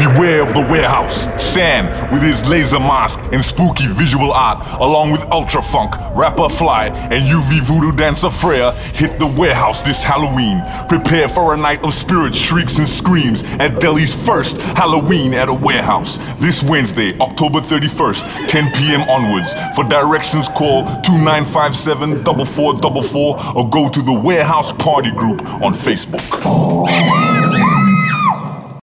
Beware of the warehouse. San, with his laser mask and spooky visual art, along with Ultra Funk, Rapper Fly, and UV Voodoo Dancer Freya, hit the warehouse this Halloween. Prepare for a night of spirit shrieks and screams at Delhi's first Halloween at a warehouse. This Wednesday, October 31st, 10 p.m. onwards. For directions, call 2957 4444 or go to the Warehouse Party Group on Facebook.